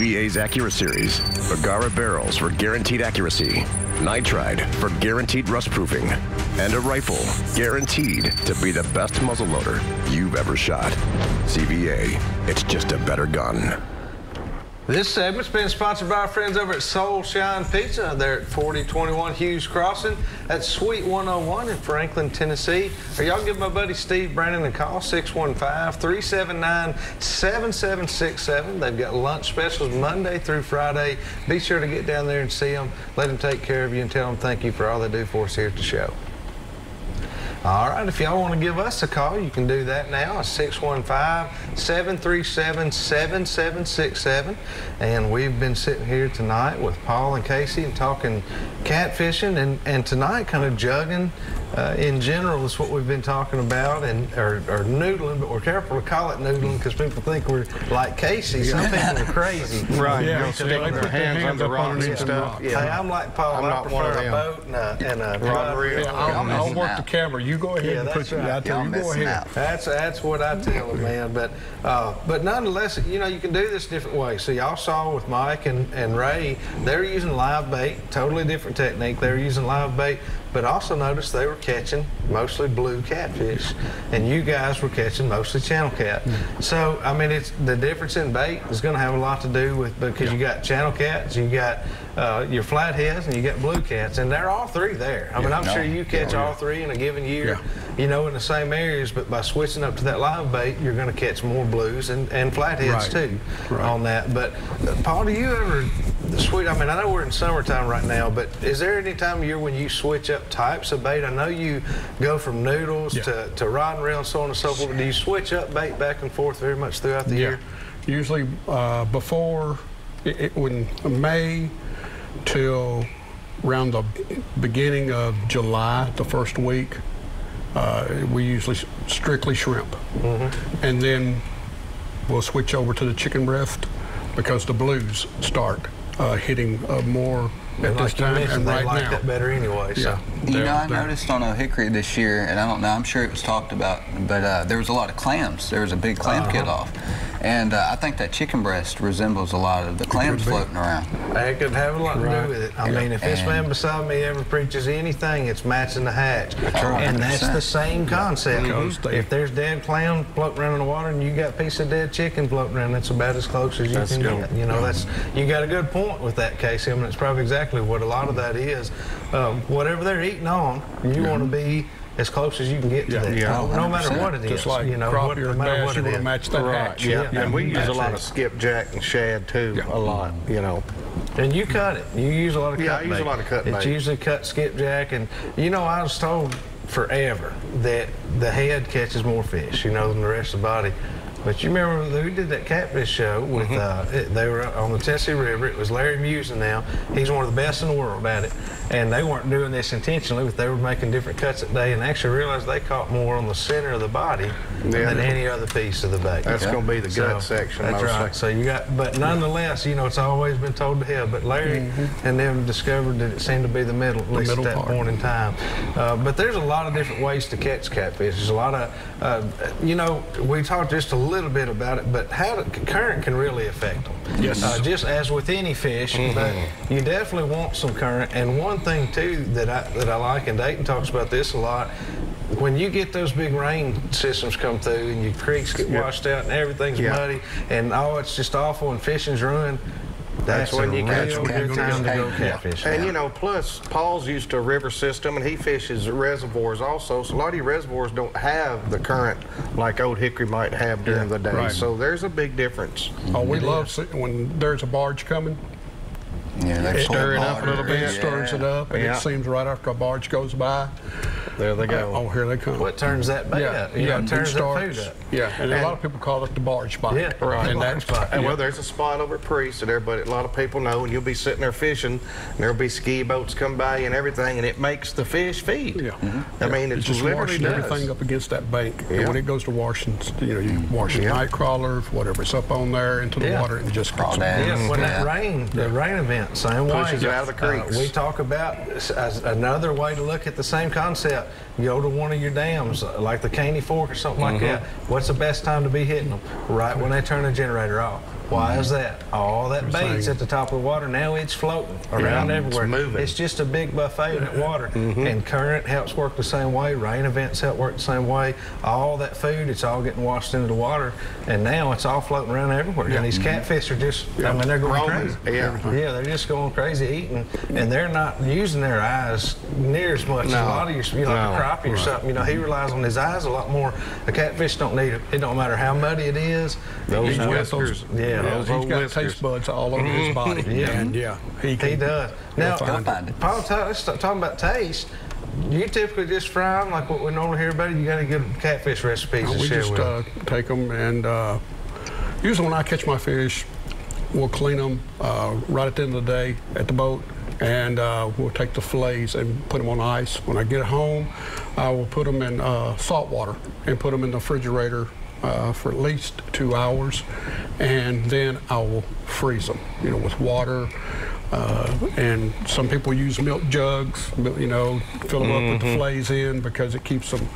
CVA's Accura Series, Bergara barrels for guaranteed accuracy, nitride for guaranteed rust proofing, and a rifle guaranteed to be the best muzzleloader you've ever shot. CVA, it's just a better gun. This segment's been sponsored by our friends over at Soul Shine Pizza. They're at 4021 Hughes Crossing. at Suite 101 in Franklin, Tennessee. Or y'all give my buddy Steve Brandon a call, 615-379-7767. They've got lunch specials Monday through Friday. Be sure to get down there and see them. Let them take care of you and tell them thank you for all they do for us here at the show. All right, if y'all want to give us a call, you can do that now. It's 615-737-7767. And we've been sitting here tonight with Paul and Casey and talking catfishing and, and tonight kind of jugging uh, in general is what we've been talking about and or, or noodling, but we're careful to call it noodling because people think we're like Casey. Some people are crazy. Right, You yeah, so they they put put their hands their under rocks and underneath stuff. Hey, I'm like Paul. I'm I not one of prefer a them. boat and a, and a Rod rod reel. reel. Yeah, I'll, I'll work the camera. You go ahead Yeah, and that's put right. I tell Y'all go ahead. out. That's that's what I tell them, man. But uh, but nonetheless, you know, you can do this different ways. So y'all saw with Mike and, and Ray, they're using live bait, totally different technique. They're using live bait, but also notice they were catching mostly blue catfish, and you guys were catching mostly channel cat. So I mean, it's the difference in bait is going to have a lot to do with because you got channel cats, you got uh, your flatheads, and you got blue cats, and they're all three there. I mean, I'm no. sure you catch all three in a given year you know, in the same areas, but by switching up to that live bait, you're going to catch more blues and, and flatheads Right. too Right. on that. But uh, Paul, do you ever switch? I mean, I know we're in summertime right now, but is there any time of year when you switch up types of bait? I know you go from noodles Yeah. to, to rod and reel and so on and so forth. But do you switch up bait back and forth very much throughout the Yeah. year? Usually uh, before, it, it, when May till around the beginning of July, the first week, uh, we usually strictly shrimp. Mm-hmm. And then we'll switch over to the chicken breast because the blues start uh, hitting uh, more at And this time and they right like now. that better anyway. So. Yeah. You know, I noticed on Old Hickory this year, and I don't know, I'm sure it was talked about, but uh, there was a lot of clams. There was a big clam Uh-huh. kill off. And uh, I think that chicken breast resembles a lot of the clams floating around. That could have a lot to do with it. I Yeah. mean, if this And- man beside me ever preaches anything, it's matching the hatch. And that's the same concept. Because they- If there's dead clam floating around in the water and you got a piece of dead chicken floating around, that's about as close as you That's can good. get. You know, that's you got a good point with that, Casey. I mean, it's probably exactly what a lot of that is. Um, whatever they're eating on, you want to be as close as you can get to Yeah. that. Yeah. No, no matter what it is. Just like you know, crappie what, or no matter bass, what you it want is. match that Right, hatch. yeah. Yeah. And we use a lot it. of skipjack and shad too, Yeah. a lot, you know. And you cut it. You use a lot of Yeah, cut I use a lot of cut It's bait. usually cut skipjack, and you know I was told forever that the head catches more fish, you know, than the rest of the body. But you remember we did that catfish show with Mm-hmm. uh, it, they were on the Tennessee River. It was Larry Musen now. He's one of the best in the world at it. And they weren't doing this intentionally, but they were making different cuts that day and actually realized they caught more on the center of the body Yeah. than any other piece of the bait. That's Yeah. going to be the gut So, section That's right. So you got, but nonetheless, you know, it's always been told to hell. But Larry and them discovered that it seemed to be the middle, at least middle at that part. point in time. Uh, but there's a lot of different ways to catch catfish. There's a lot of, uh, you know, we talked just a little bit about it, but how the current can really affect them. Yes. Uh, just as with any fish, but you definitely want some current. And one thing too that I that I like, and Dayton talks about this a lot. When you get those big rain systems come through and your creeks get Yeah. washed out and everything's Yeah. muddy and oh it's just awful and fishing's ruined, that's, That's when you catch good them. time to go Yeah. catfish. And you know, plus Paul's used to a river system, and he fishes reservoirs also. So a lot of your reservoirs don't have the current like Old Hickory might have during the day. right. So there's a big difference. Oh, we love see- when there's a barge coming. Yeah, they're It stir it up a little bit. It stirs it up, and Yeah. it seems right after a barge goes by. There they go. Oh, here they come. What turns that bait yeah, up? You yeah, know, it turns that starts. food up. Yeah, and, a lot of people call it the barge spot. Yeah, Right. And barge that's spot. And yeah. well, there's a spot over at Priest that everybody, a lot of people know, and you'll be sitting there fishing, and there'll be ski boats come by and everything, and it makes the fish feed. Yeah. Mm-hmm. I mean, it's, it just literally washing does. everything up against that bank. Yeah. And when it goes to washing, you know, you mm-hmm. wash Yeah. night crawlers, whatever's up on there into the Yeah. water, and it just comes. Crawdad. Yeah, mm-hmm. when that Yeah. rain, the rain event, same way. Pushes it out of the Uh, creeks. we talk about another way to look at the same concept. Go to one of your dams, uh, like the Caney Fork or something like Mm-hmm. that. What's the best time to be hitting them? Right when they turn the generator off. Why mm-hmm. is that? All that bait's at the top of the water. Now it's floating around Yeah, everywhere. it's moving. It's just a big buffet of that water. Mm-hmm. And current helps work the same way. Rain events help work the same way. All that food, it's all getting washed into the water. And now it's all floating around everywhere. And these mm-hmm. catfish are just, I mean, they're going Roaming, crazy. yeah. Yeah, they're just going crazy eating. And they're not using their eyes near as much as a lot of your, you know, like a crappie or something. You know, he relies on his eyes a lot more. A catfish don't need it. It don't matter how muddy it is. Those He's got those- whiskers. Yeah. Those He's old got whiskers. taste buds all over his body. Yeah. And yeah, he, He does. Now, He'll find Find it. it. Paul, let's start talking about taste. You typically just fry them like what we normally hear about. You got any good catfish recipes to we share just with? uh, take them and uh, usually when I catch my fish, we'll clean them uh, right at the end of the day at the boat, and uh, we'll take the fillets and put them on ice. When I get home, I will put them in uh, salt water and put them in the refrigerator uh, for at least two hours, and then I will freeze them, you know, with water. Uh, and some people use milk jugs, you know, fill them up with the fillets in because it keeps them,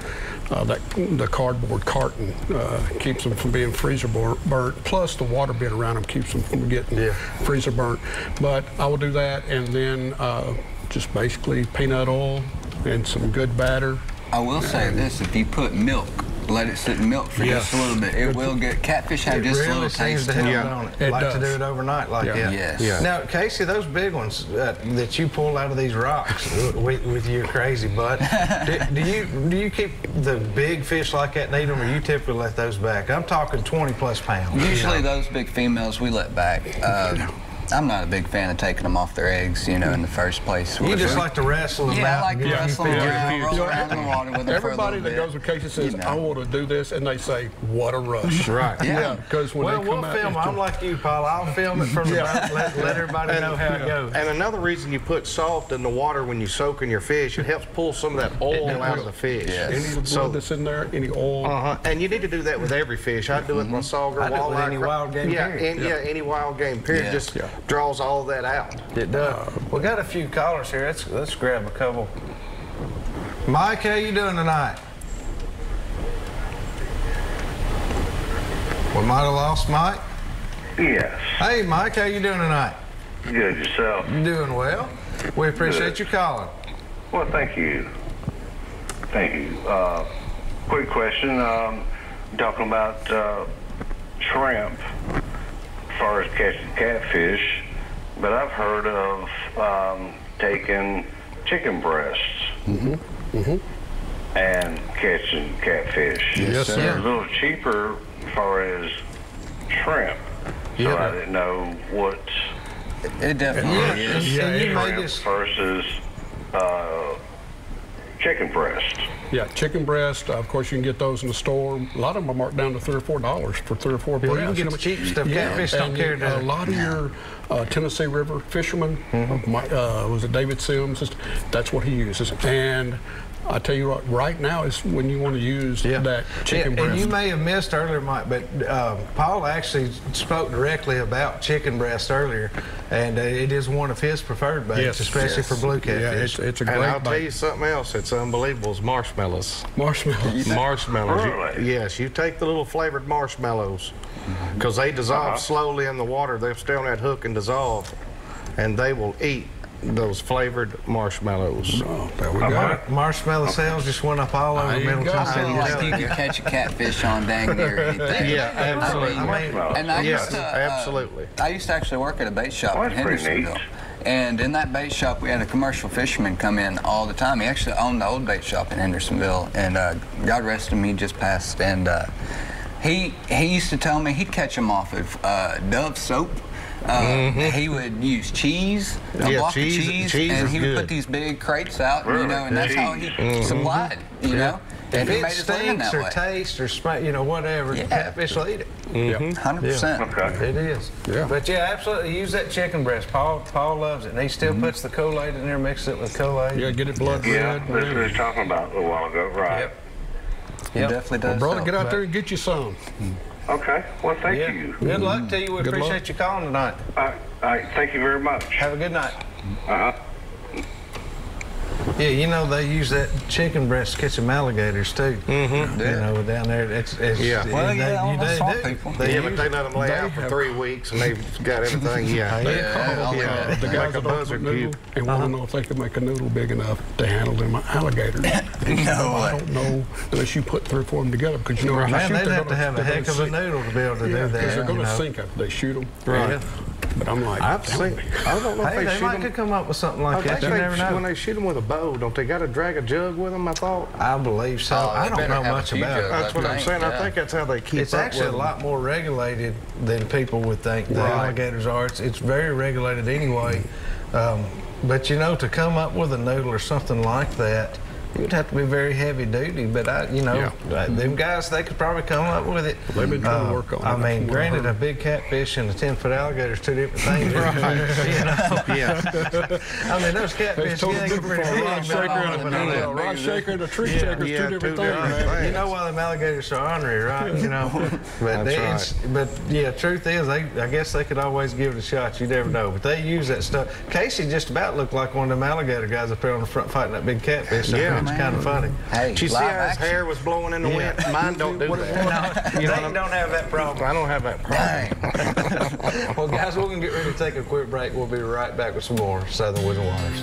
uh, that the cardboard carton uh, keeps them from being freezer bur- burnt. Plus, the water bit around them keeps them from getting Yeah. freezer burnt. But I will do that, and then uh, just basically peanut oil and some good batter. I will say this: if you put milk, let it sit in milk for just a little bit, it will get catfish have It just a really little taste to to them. Yeah. don't it? It like to do it overnight like Yeah. that. Yes. Yeah. Now, Casey, those big ones uh, that you pull out of these rocks with, with your crazy butt, do, do you do you keep the big fish like that and eat them, or you typically let those back? I'm talking 20 plus pounds. you Usually know. those big females we let back. Uh, I'm not a big fan of taking them off their eggs, you know, in the first place. You just like to wrestle them yeah, out. I like and to get a few wrestle them around, roll around in the water with them Everybody for a that little goes with Casey says, You know. I want to do this, and they say, what a rush. Right. Yeah. because when Well, they come we'll out, film. I'm like you, Paul. I'll film it from the boat. Let, let everybody know how it goes. And another reason you put salt in the water when you soak in your fish, it helps pull some of that oil out of the fish. Yes. any of blood So, that's in there, any oil. uh-huh. And you need to do that with every fish. I do it with my sauger, I do walleye, any wild game Yeah, period. yeah. any wild game period just Yeah. Draws all that out. It does. we got a few callers here. Let's let's grab a couple. Mike, how you doing tonight? We might have lost Mike. Yes. Hey, Mike, how you doing tonight? Good yourself. Doing well? We appreciate Good. you calling. Well, thank you. Thank you. Uh, quick question. Um, talking about uh, shrimp as far as catching catfish, but I've heard of um, taking chicken breasts and catching catfish. Yes, They're sir. a little cheaper as far as shrimp. So Yeah. I didn't know what It definitely is. and, Yeah, and you it- may shrimp versus uh, chicken breast. Yeah, chicken breast. Uh, of course, you can get those in the store. A lot of them are marked down to three or four dollars for three or four Yeah, you can get the cheap stuff. Catfish don't and care to- A lot of your uh, Tennessee River fishermen, Mm-hmm. my, uh, was it David Sims? That's what he uses. And I tell you what, right now is when you want to use that chicken Yeah, breast. And you may have missed earlier, Mike, but uh, Paul actually spoke directly about chicken breast earlier, and uh, it is one of his preferred baits, Yes, especially yes. for blue catfish. yeah, it's, it's a And I'll tell you something else that's unbelievable is marshmallows. Marshmallows. Marshmallows. You- Really? yes, you take the little flavored marshmallows because they dissolve slowly in the water. They'll stay on that hook and dissolve, and they will eat those flavored marshmallows. Oh, there we go. Mar- marshmallow sales just went up all over There you Middle. Tennessee. I like you could catch a catfish on dang near anything. Yeah, absolutely. I mean, And I Yes, used to, uh, absolutely. I used to actually work at a bait shop Oh, in that's neat. Hendersonville. And in that bait shop, we had a commercial fisherman come in all the time. He actually owned the old bait shop in Hendersonville, and uh, God rest him, he just passed. And uh, he he used to tell me he'd catch them off of uh, Dove soap. Uh, He would use cheese, a Mm-hmm. Yeah, block cheese- of cheese, cheese and he would good. put these big crates out, you know, and that's how he supplied, you know. if And he it made stinks or way. tastes or smell, you know, whatever, Yeah. catfish will eat it. Yeah. Hundred percent. Okay. It is. Yeah. But yeah, absolutely. Use that chicken breast. Paul Paul loves it. And he still Mm-hmm. puts the Kool-Aid in there, mixes it with Kool-Aid. Yeah, get it blood Yeah, red. that's what I was talking about a while ago. Right. Yep. He Yep. definitely does. Brother, help. get out there and get you some. Okay. Well, thank Yeah. you. Good luck to you. We Good appreciate luck. you calling tonight. All right. All right. Thank you very much. Have a good night. Uh-huh. Yeah, you know they use that chicken breast to catch them alligators too. Mm-hmm. You know down there, it's, it's Yeah. Well, they, yeah, all you- the they do. people. They Yeah, but they it. let them lay out for three weeks and they've got everything. Yeah. Yeah. Yeah, all Yeah. that. The Like guys a that buzzard noodle cube. and want to know if they can make a noodle big enough to handle them alligators. No I don't know unless you put three or four of them together because you know if Man, they'd they're have to gonna- have a heck of a sink. noodle to be able to do that. because they're going to sink after they shoot them. Right. But I'm like, I've seen. I don't know Hey, if they they, might shoot could come up with something like think that. You they, never know. when they shoot them with a bow, don't they got to drag a jug with them? I thought. I believe so. Oh, I don't know much about it. That's what I'm think, saying. I think that's how they keep it. It's up actually a lot more regulated than people would think the Right. alligators are. It's, it's very regulated anyway. Um, but you know, to come up with a noodle or something like that, it would have to be very heavy duty. But I, you know, uh, them guys they could probably come up with it. They've been trying to Uh, work on it. I mean, granted, a big catfish and a ten foot alligator is two different things. you know, Yeah. I mean, those catfish totally yeah, they're different pretty a but shaker and a it. A big. shaker and a tree Yeah. shaker is Yeah, two different two things. different You know why them alligators are ornery, right? You know, but they, it's, but yeah, truth is, they I guess they could always give it a shot. You never know, but they use that stuff. Casey just about looked like one of them alligator guys up there on the front fighting that big catfish. Yeah. It's kind of funny. Hey, Did you see live how his action. hair was blowing in the Yeah. wind? Mine don't do that. You don't, don't have that problem. I don't have that problem. Well, guys, we're gonna get ready to take a quick break. We'll be right back with some more Southern Woods and Waters.